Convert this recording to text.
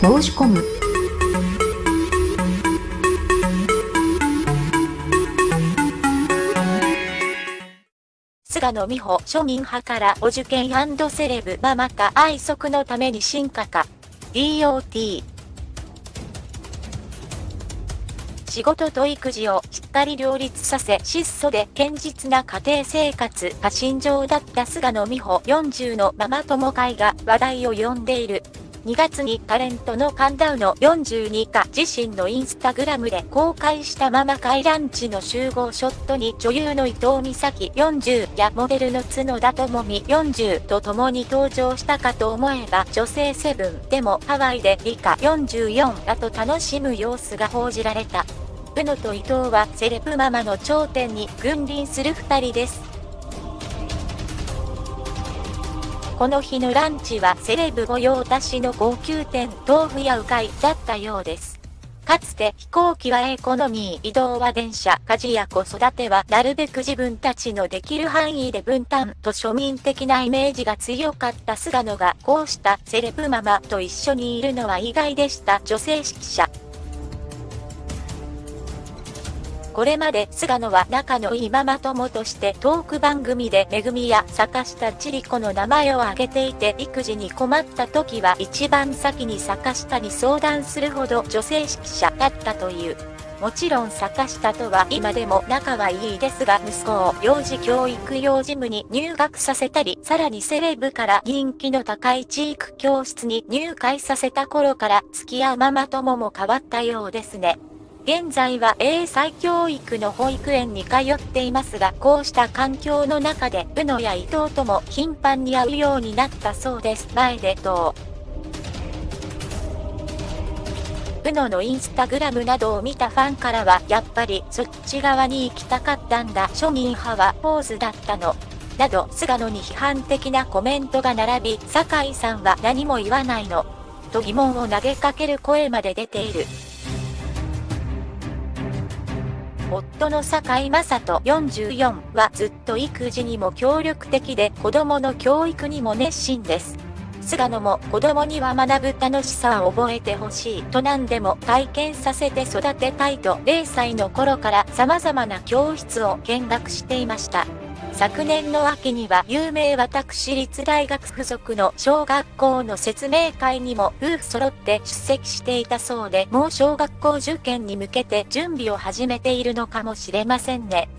申し込む。菅野美穂庶民派からお受験セレブママか愛足のために進化か。DOT 仕事と育児をしっかり両立させ質素で堅実な家庭生活が心情だった菅野美穂40のママ友会が話題を呼んでいる。2月にタレントの神田うの42が自身のインスタグラムで公開したママ会ランチの集合ショットに女優の伊藤美咲40やモデルの角田智美40と共に登場したかと思えば女性セブンでもハワイで理科44らと楽しむ様子が報じられた。宇野と伊藤はセレブママの頂点に君臨する2人です。この日のランチはセレブ御用達の高級店豆腐屋うかいだったようです。かつて飛行機はエコノミー、移動は電車、家事や子育てはなるべく自分たちのできる範囲で分担と庶民的なイメージが強かった菅野がこうしたセレブママと一緒にいるのは意外でした女性指揮者。これまで菅野は仲のいいママ友としてトーク番組でめぐみや坂下千里子の名前を挙げていて育児に困った時は一番先に坂下に相談するほど女性指揮者だったという。もちろん坂下とは今でも仲はいいですが息子を幼児教育用事務に入学させたり、さらにセレブから人気の高い地域教室に入会させた頃から付き合うママ友も変わったようですね。現在は英才教育の保育園に通っていますが、こうした環境の中で、宇野や伊藤とも頻繁に会うようになったそうです。前でと。宇野のインスタグラムなどを見たファンからは、やっぱりそっち側に行きたかったんだ、庶民派はポーズだったの。など、菅野に批判的なコメントが並び、酒井さんは何も言わないの。と疑問を投げかける声まで出ている。夫の坂井正人44はずっと育児にも協力的で子供の教育にも熱心です。菅野も子供には学ぶ楽しさを覚えてほしいと何でも体験させて育てたいと0歳の頃から様々な教室を見学していました。昨年の秋には有名私立大学付属の小学校の説明会にも夫婦揃って出席していたそうで、もう小学校受験に向けて準備を始めているのかもしれませんね。